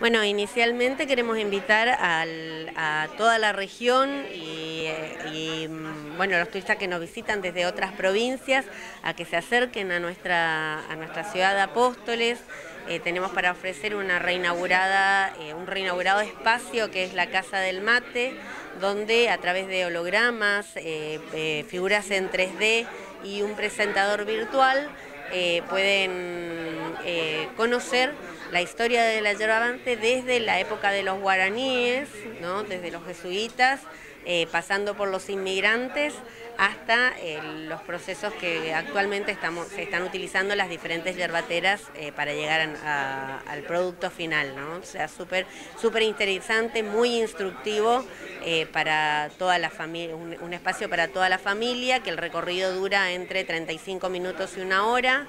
Bueno, inicialmente queremos invitar a toda la región y, mm, bueno, los turistas que nos visitan desde otras provincias a que se acerquen a nuestra, a nuestra ciudad de Apóstoles. Eh, tenemos para ofrecer una reinaugurada, eh, un reinaugurado espacio que es la Casa del Mate, donde a través de hologramas, eh, figuras en 3D y un presentador virtual pueden conocer la historia de la yerba desde la época de los guaraníes, ¿no? desde los jesuitas, eh, pasando por los inmigrantes hasta eh, los procesos que actualmente estamos, se están utilizando las diferentes yerbateras eh, para llegar al producto final. ¿no? O sea, súper súper interesante, muy instructivo para toda la familia, un espacio para toda la familia, que el recorrido dura entre 35 minutos y una hora.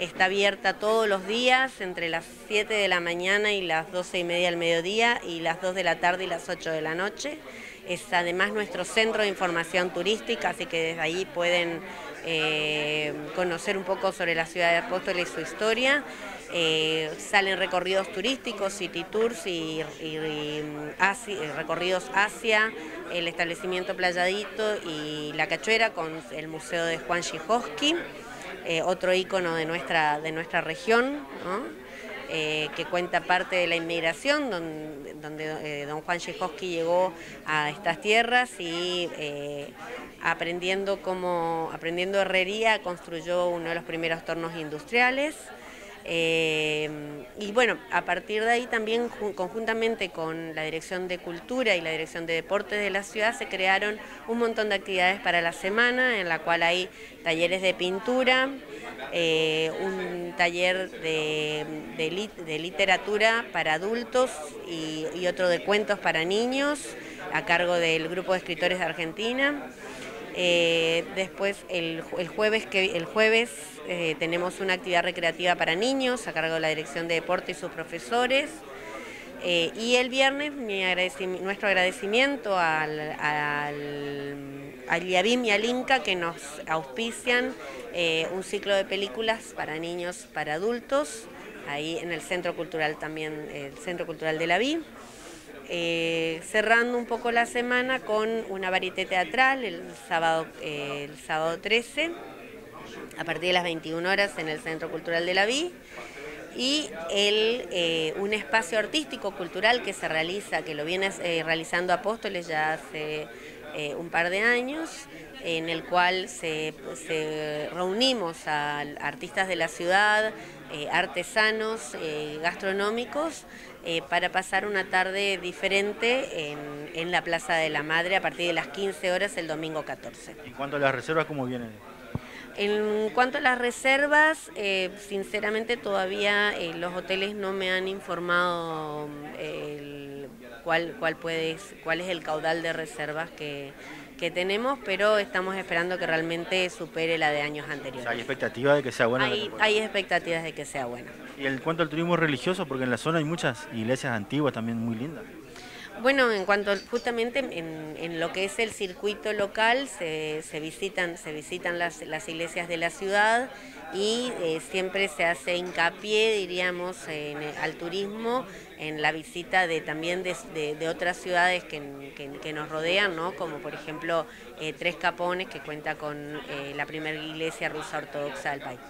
Está abierta todos los días entre las 7 de la mañana y las 12 y media del mediodía y las 2 de la tarde y las 8 de la noche. Es además nuestro centro de información turística, así que desde ahí pueden eh, conocer un poco sobre la ciudad de Apóstoles y su historia. Eh, salen recorridos turísticos, city tours y, eh, recorridos hacia el establecimiento Playadito y La Cachuera con el Museo de Juan Chijoski. Eh, otro ícono de nuestra, de nuestra región, eh, que cuenta parte de la inmigración, donde, eh, don Juan Chejoski llegó a estas tierras y aprendiendo, como, aprendiendo herrería construyó uno de los primeros tornos industriales. Y bueno, a partir de ahí también conjuntamente con la Dirección de Cultura y la Dirección de Deportes de la ciudad se crearon un montón de actividades para la semana en la cual hay talleres de pintura, eh, un taller de, de, literatura para adultos y otro de cuentos para niños a cargo del grupo de escritores de Argentina. Eh, después el, jueves, que, el jueves eh, tenemos una actividad recreativa para niños a cargo de la Dirección de Deporte y sus profesores. Eh, y el viernes nuestro agradecimiento al, al, al y al INCA que nos auspician un ciclo de películas para niños, para adultos, ahí en el Centro Cultural también, el Centro Cultural de la VI. Eh, cerrando un poco la semana con una varieté teatral el sábado, eh, el sábado 13, a partir de las 21 horas en el Centro Cultural de la Vi, y el, eh, un espacio artístico cultural que se realiza, que lo viene realizando Apóstoles ya hace un par de años, en el cual se, reunimos a artistas de la ciudad, artesanos, gastronómicos, eh, para pasar una tarde diferente en, la Plaza de la Madre a partir de las 15 horas el domingo 14. En cuanto a las reservas, ¿cómo vienen? En cuanto a las reservas, eh, sinceramente todavía eh, los hoteles no me han informado cuál, cuál, puede, cuál es el caudal de reservas que, que tenemos, pero estamos esperando que realmente supere la de años anteriores. ¿Hay expectativas de que sea buena? Hay, hay expectativas de que sea buena. ¿Y en cuanto al turismo religioso? Porque en la zona hay muchas iglesias antiguas también muy lindas. Bueno, en cuanto justamente en, lo que es el circuito local, se, visitan, se visitan las, iglesias de la ciudad y eh, siempre se hace hincapié, diríamos, al turismo, en la visita de también de, otras ciudades que, nos rodean, ¿no? como por ejemplo eh, Tres Capones, que cuenta con eh, la primera iglesia rusa ortodoxa del país.